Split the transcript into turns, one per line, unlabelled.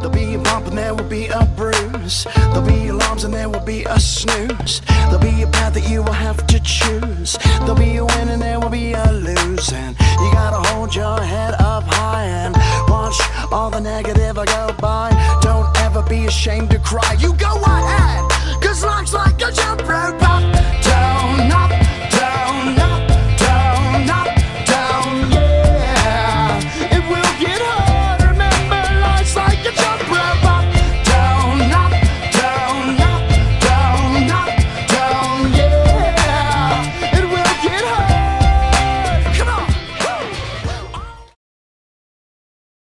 There'll be a bump and there will be a bruise. There'll be alarms and there will be a snooze. There'll be a path that you will have to choose. There'll be a win and there will be a losing. You gotta hold your head up high and watch all the negative go